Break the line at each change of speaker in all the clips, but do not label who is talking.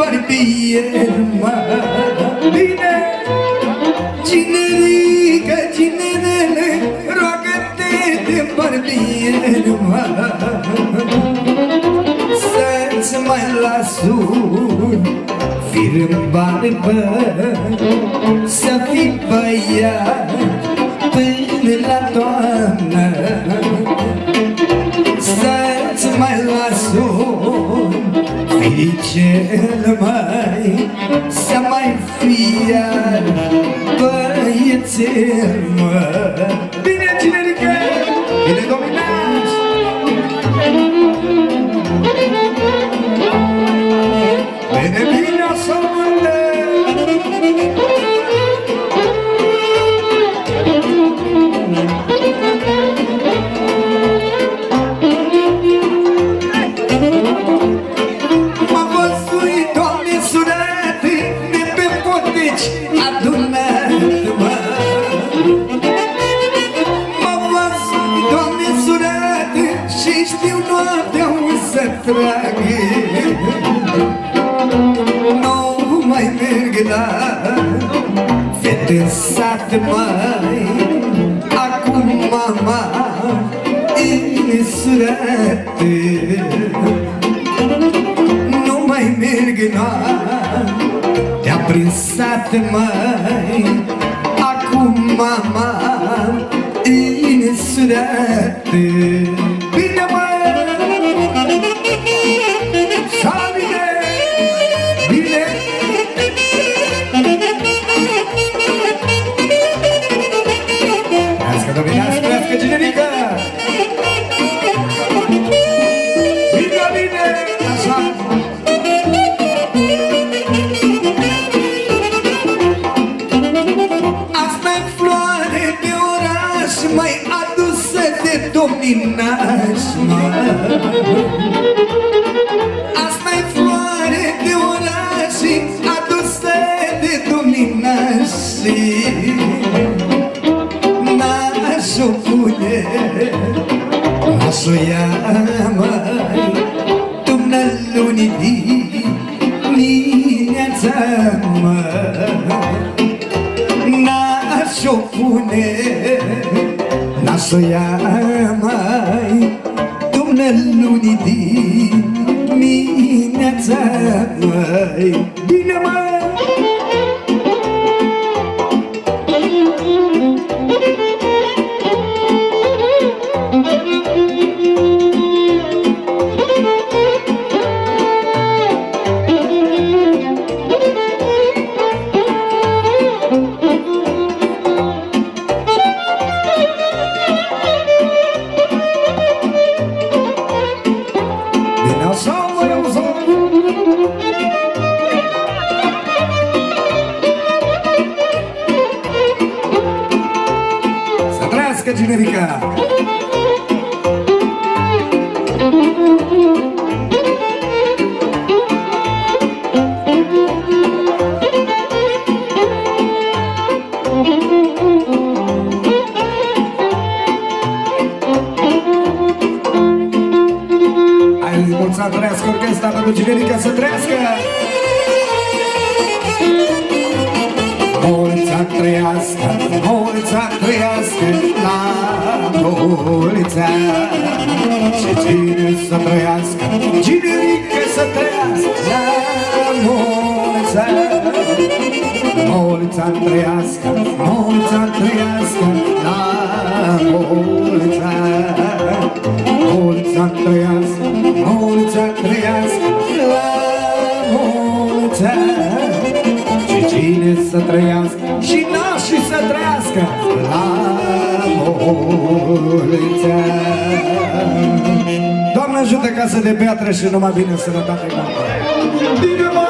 barbier, mă, bine. Ginerica, ginerele, roagă-te de barbier, mă, Să-ți mai las un fir în barbă, Să fii băiat până la toamnă Să-ți mai las un fericel mai Să mai fii iar băiețel mă Bine, cinerică! Bine, dominați! Sat, mai Acum mama e surată nu mai merg Te-a prins sat mai Acum mama Insurată Bine de domninaș mă. Asta e floare de oraș Adusă de domninaș N-aș o pune N-aș o ia mai Dumna lunii dimineața mă N-aș o pune N-aș o ia măi trăiască, mulți ani trăiască La mulți ani. Mulți ani trăiască, mulți ani trăiască La mulți ani. Și cine să trăiască? Și nașii să trăiască La mulți ani. Doamne ajută casă de piatră și numai bine sănătate multă Bine mă!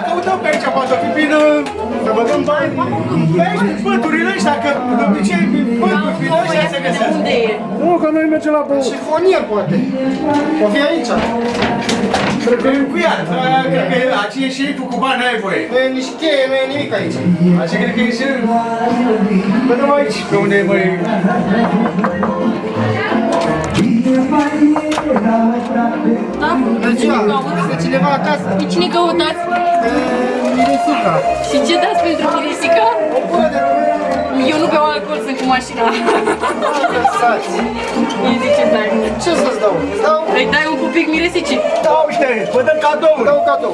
căutăm pe aici, poate fi bine, să băgăm bani. Pe aici, păturile ăștia, că de obicei, pături, bine, ăștia se găsesc.
Unde e?
Nu, că noi mergem la băut.
Șifonier, poate. O fi aici.
Cred că e cu ea, cred că aceea și ei cu bani n-ai voie.
Nu e nici cheie, nu e nimic aici.
Așa cred că e și... Vedem aici, pe unde e mai...
Da?
Bună ziua, este cineva acasă?
Pe cine căutați?
Miresica.
Și ce dați pentru miresică?
O pură de lume.
Eu nu beau alcool, sunt cu mașina.
Lăsați.
Îi zice dai.
Ce să-ți dau? Îți dau?
Îi dai un pupic miresicii.
Da, uite, vă dăm cadou.
Îți dau cadou.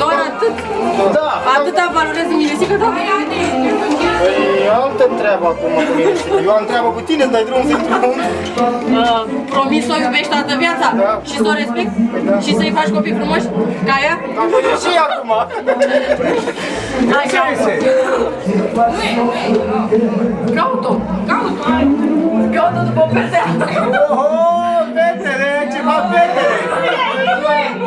Doar atât.
Da.
Atâta valorează miresică, da?
Păi e altă treabă acum cu Miresica. Eu am treabă cu tine, îți dai drumul să intru în...
Uh, promis să o iubești toată viața
Da.
și să o respect și să-i faci copii frumoși ca ea?
Dar voi e și acum.
Hai,
Ce este?
Caut-o! Caut-o! Caut-o după pertea!
Oho, fetele, ceva fetele.
Da, tu aici.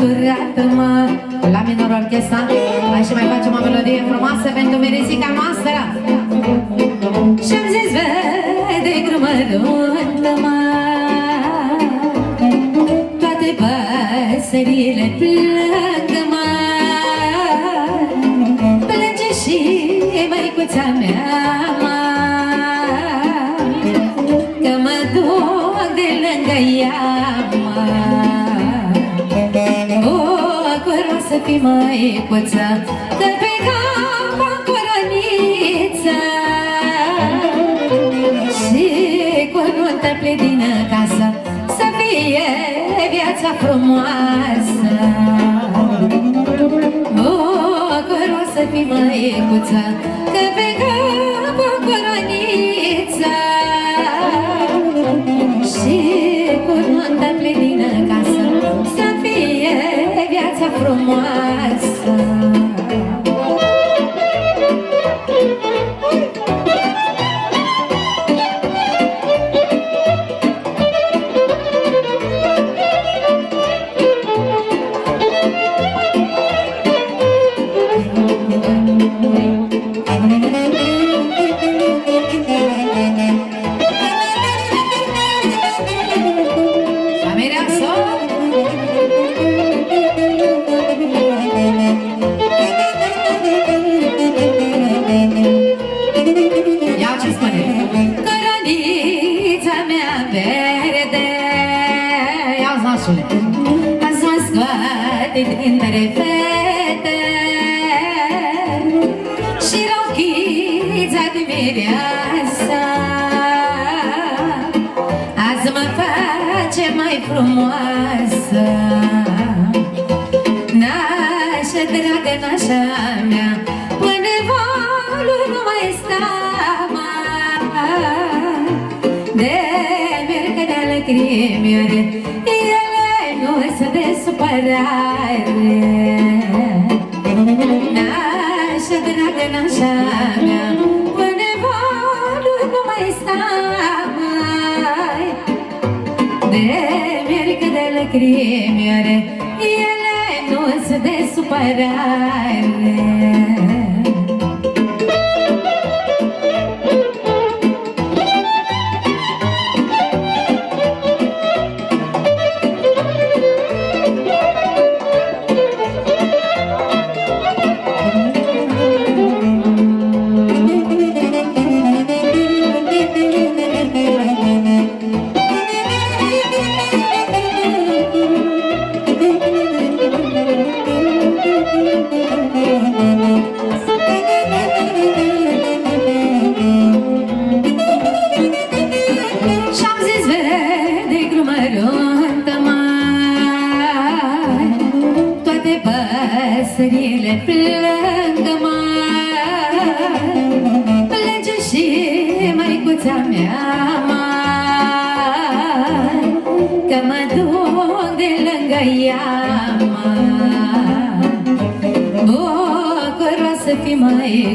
Iuberează-mă La
minor orchestra. Hai și mai facem o melodie frumoasă Pentru merisica noastră. Și-am zis Vede grămăruntă-mă Toate păsările plâng-mă Plânge și măicuța mea mă. Că mă duc de lângă ea mă să fii măicuță Că pe cap am coroniță Și cu nuntă plec din casă Să fie viața frumoasă. Bucuros să fii măicuță Că frumoasă. വരാനേ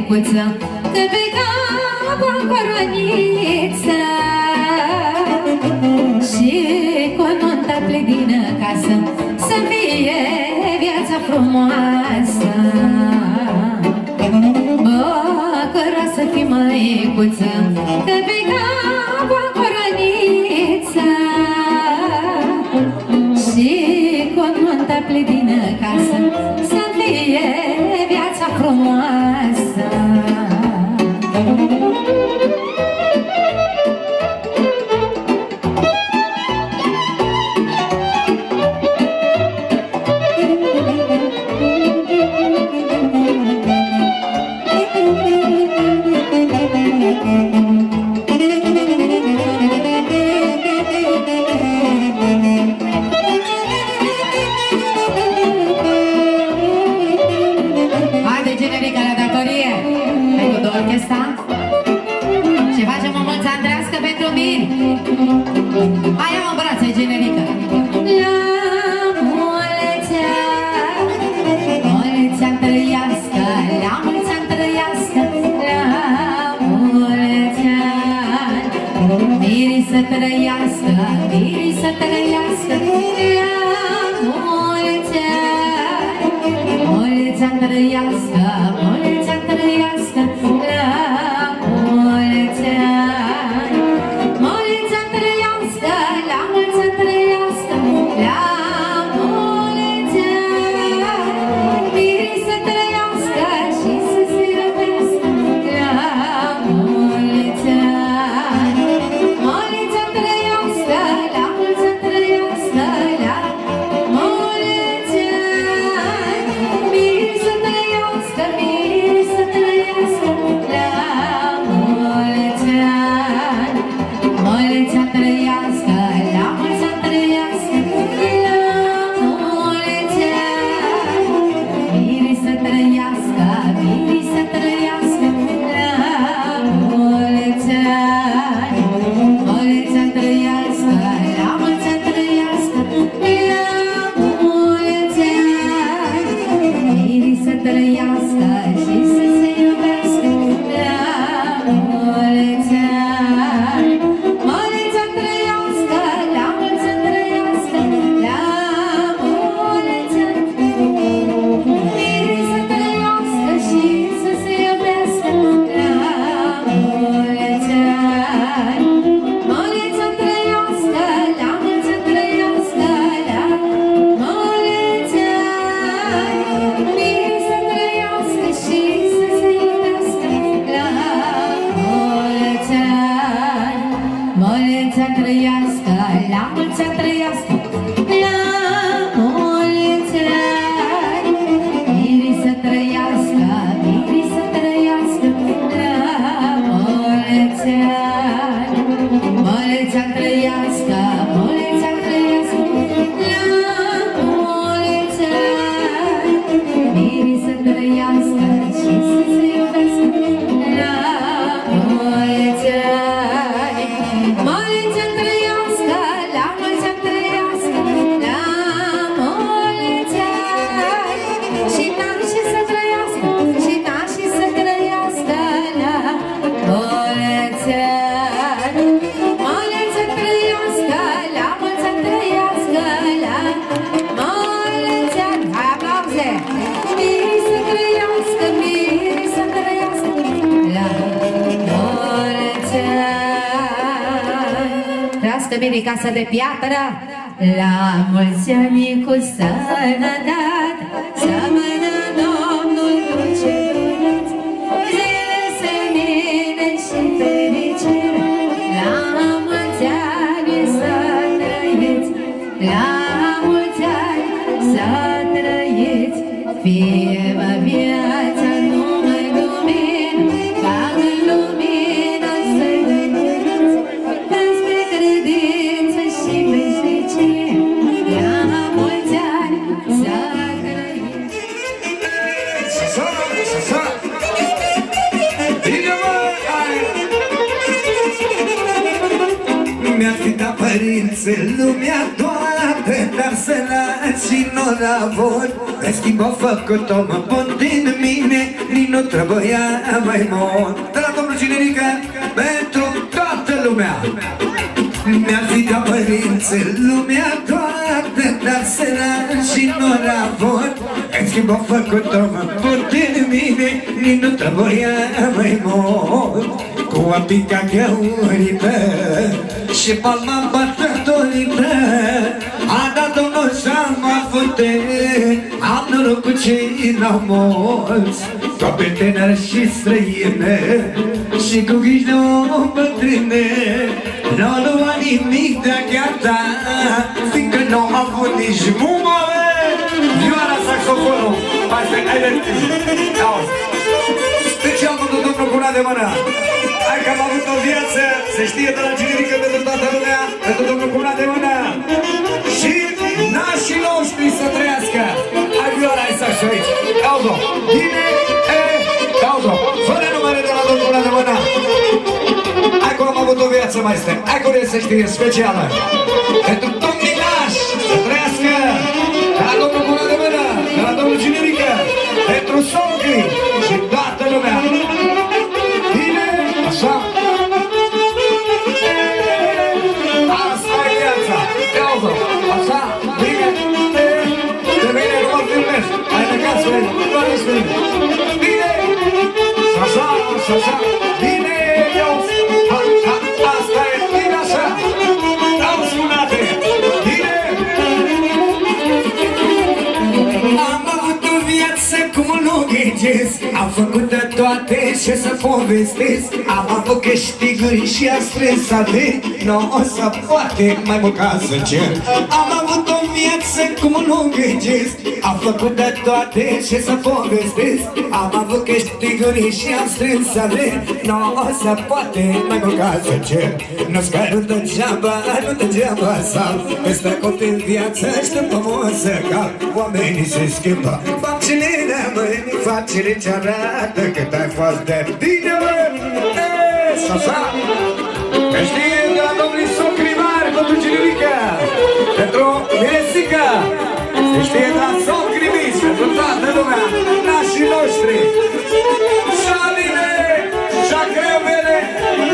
becuță Că pe cap am coroniță. Și cu nunta plec din acasă Să fie viața frumoasă. Bucură să fii măicuță Că pe cap am coroniță. Și cu nunta plec din acasă Să fie viața frumoasă. Маленький trăiască bine casa de piatră La mulți ani cu sănătate
săraci nu n-avut Pe schimb au făcut-o mă bun din mine Nici nu trebuia mai mult. De la domnul Cinerică Pentru toată lumea. Mi-ar fi ca părinți în lumea toată Dar săraci nu n-avut În schimb au făcut-o mă bun din mine Nici nu trebuia mai mult. Cu a pica gheurită Și palma bătătorită A dat Domnul și-am avut Am noroc cu cei n-au mulți Copii tineri și străine Și cu ghiși de o bătrâne Nu lua nimic de gheata Fiindcă nu au avut nici mumă. Vioara saxofonul Asta e electric Auzi. Special pentru domnul Cuna de Mână Hai că am avut o viață Se știe de la generică pentru toată lumea Pentru domnul Cuna de Mână Și nașii noștri să trăiască. Hai vioara, hai să așa aici Auzi-o Bine, e, auzi-o Fără numere de la domnul Cuna de Mână. Hai că am avut o viață, maestre. Hai că să știe, specială. Pentru domnii nași Să trăiască. De la domnul Cuna de Mână De la domnul Generică Pentru socrii Și toată Așa, așa, așa Bine, iau ha, ha, Asta e, bine așa Au sunate. Bine Am avut o viață cum nu ghicesc Am făcut de toate ce să povestesc. Am avut câștiguri și am strâns averi Nu o să poate mai mult ca să cer Am avut o viață cum nu ghicesc Am făcut de toate ce să povestesc. Am avut câștiguri și am strâns averi Nu o să poate mai mult ca să cer Nu-ți nu degeaba, nu degeaba Sau peste copii viață așteptăm o să cal Oamenii se schimbă. Facile de mâini, facile ce arată Cât ai fost de bine, mă E, Așa Că știe de la domnul Socrimar Pentru Cinerica Pentru Miresica Se știe de la Socrimis Pentru toată lumea Nașii noștri. Șaline Șacrevele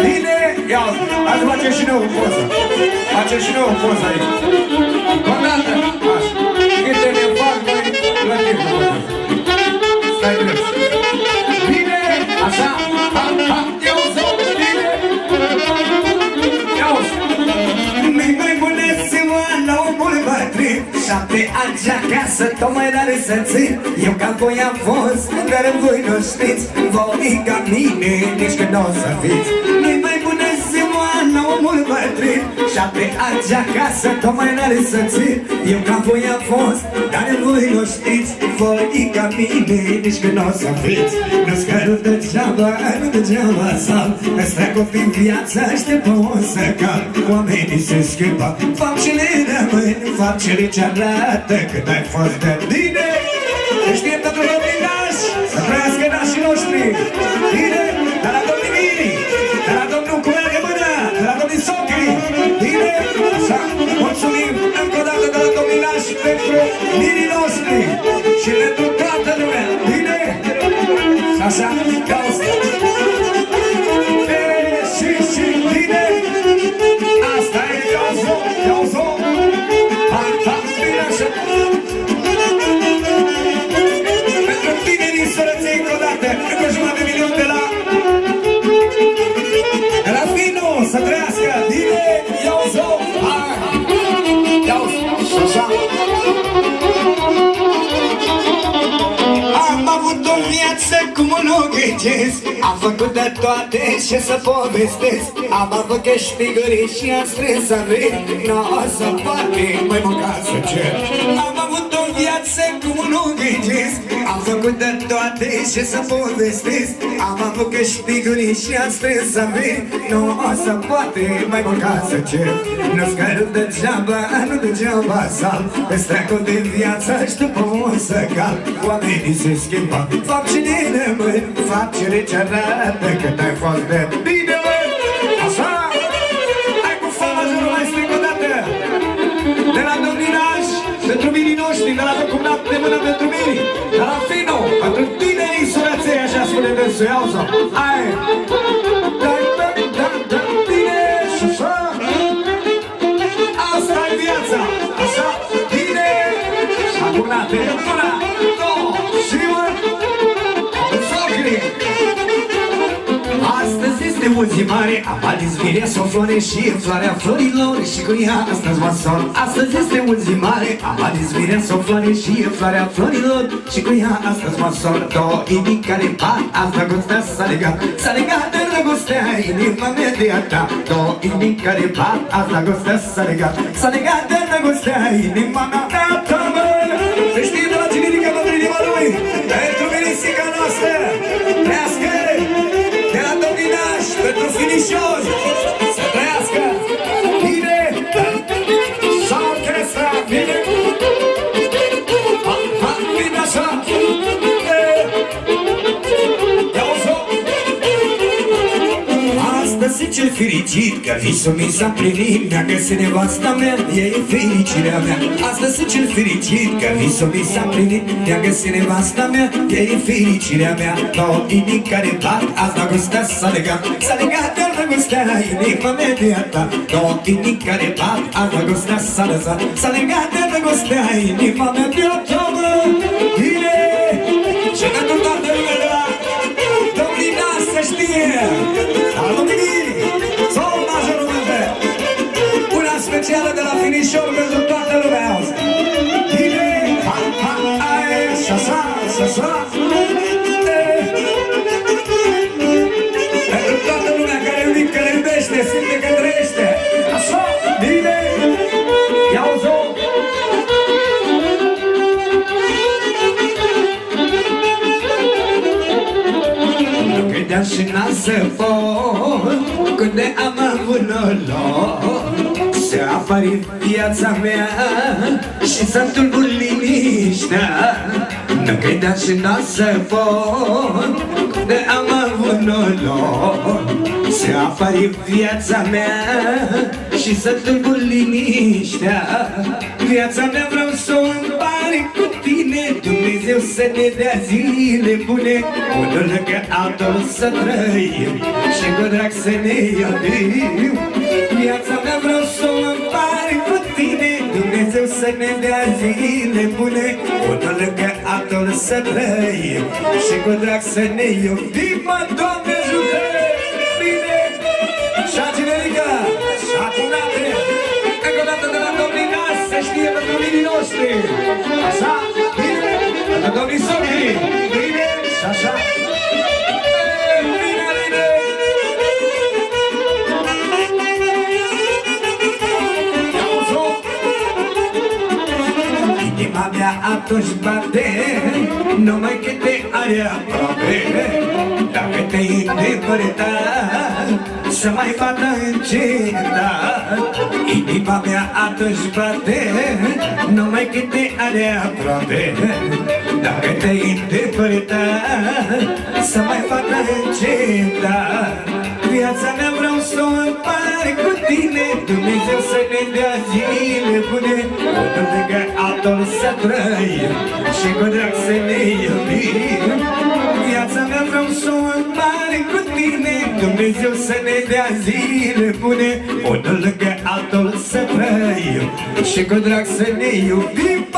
Bine Ia, azi facem și noi o poză Facem și noi o poză aici. O dată Șapte ani acasă, tocmai n-are să țin Eu ca voi am fost, dar voi nu știți Voi ca mine, nici când o să fiți. Mi mai bună ziua la omul bătrân Șapte ani acasă, tocmai n-are să țin Eu ca voi am fost, dar voi nu știți Voi ca mine, nici când o să fiți. Nu-ți căru degeaba, nu degeaba Sau peste copii viața așteptă o să cal Oamenii se schimbă, faptele rămân Faptele ce arată cât ai fost de bine. Se știe pentru domnii nași Să trăiască nașii noștri. Bine, de la domnii Miri De la domnul Cunea de Mână De la domnii Socri. Bine, așa, mulțumim încă o dată de la domnii nași Pentru mirii noștri Și pentru toată lumea Bine, așa, cauți Am făcut de toate ce să povestesc. Am avut câștiguri și am strâns averi Nu o să poate mai mânca să cer. Am avut o viață cum nu ghicesc Am făcut de toate ce să povestesc. Am avut câștiguri și am strâns averi Nu o să poate mai mânca să cer. Nu scăru degeaba, nu degeaba sal. Pe strecul de viață și după un să cal Oamenii se schimbă. Fac cine rămân, fac ce ce arată Cât ai fost de bine, 谁要走？爱 Astăzi este o zi mare Am ales mirea sau floare și floarea florilor Și cu ea astăzi mă sol Astăzi este o zi mare Am ales mirea sau floare și floarea florilor Și cu ea astăzi mă sol Două inimi care bat Azi dragostea s-a legat. S-a legat de dragostea Inima mea de a ta Două inimi care bat Azi dragostea s-a legat. S-a legat de dragostea Inima mea fericit Că visul mi s-a plinit Mi-a găsit nevasta mea Ea e fericirea mea. Astăzi e cel fericit Că visul mi s-a plinit Mi-a găsit nevasta mea Ea e fericirea mea. Două inimi care bat Azi dragostea s-a legat. S-a legat de dragostea Inima mea de a ta Două inimi care bat Azi dragostea s-a lăsat. S-a legat de dragostea Inima mea de a ta Să apari viața mea Și să tulbur liniștea. Nu credeam și n-am să pot Când de am avut noroc. Să apari viața mea Și să tulbur liniștea. Viața mea vreau să o împari cu tine Dumnezeu să ne dea zile bune. Unul lângă altul să trăim Și cu drag să ne iubim să ne dea zile bune Unul lângă altul să trăim Și cu drag să ne iubim Mă, Doamne, ajută! Bine! Și generica! Și acunate! Încă o dată de la Domnina să știe pentru minii noștri! Atunci bate Numai că te are aproape. Dacă te-ai îndepărtat Să mai bată încetat Inima mea atunci bate Numai că te are aproape. Dacă te-ai îndepărtat Să mai bată încetat Viața mea vreau să o împar cu tine Dumnezeu să ne dea zile bune. Unul lângă altul să trăim Și cu drag să ne iubim. Viața mea vreau să o împar cu tine Dumnezeu să ne dea zile bune. Unul lângă altul să trăim Și cu drag să ne iubim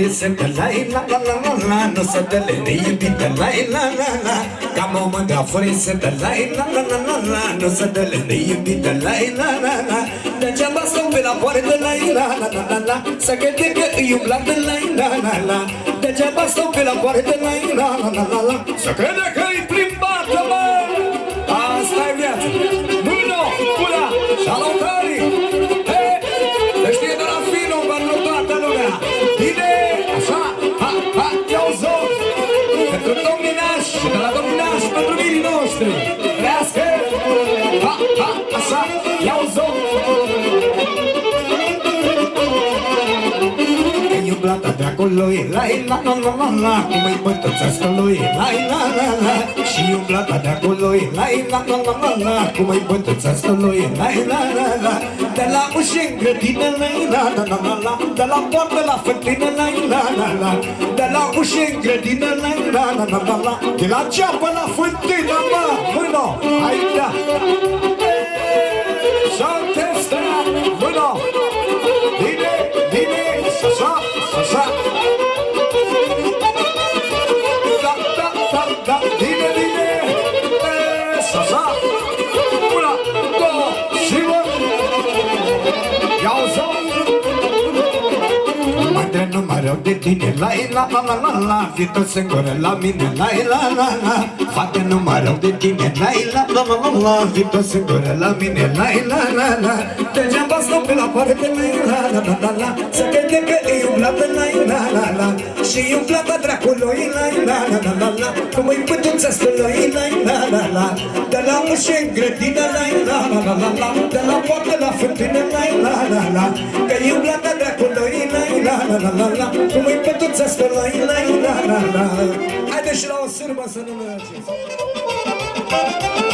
furiță de la la la la la la Nu să dă lene iubite la la la la Cam o mândra furiță de la la la la la la Nu să dă lene iubite la la la la Degeaba stau pe la poartă la la la la la la Să crede că îi umbla de la la la la Degeaba stau pe la poartă la la la la la la Să crede că îi plimbată, mă! Asta e viața! Mână, pula, salutări! Hei, umblata dracului, la la la la la la Cum îi bătățească lui, la la la la Și umblata dracului, la la la la la la Cum îi bătățească lui, la la la la De la ușă în grădină, la la la la la la De la poartă la fântână, la la la la De la ușă în grădină, la la la la la la De la ceapă la fântână, mă, mână, hai da Să-te stea, mână da, da, bine, bine E, Așa Una, două și mă Ia-o zon Mai de nu mai rău de tine La la la la la la Fii tot singură la mine La la la la Fate nu mai rău de tine La la la la la la Fii tot singură la mine La la la la Degeaba stau pe la poartă La la la la la la Să crede că e umblată La la la la Și umblată dracului La la la la la la Cum îi pătuțească La la la la la De la ușă în grădină La la la la la la De la poartă la fântână La la la la Că e umblată dracului La la la la la la Cum îi pătuțească La la la la la Haide și la o sârbă să nu mergeți
Thank you.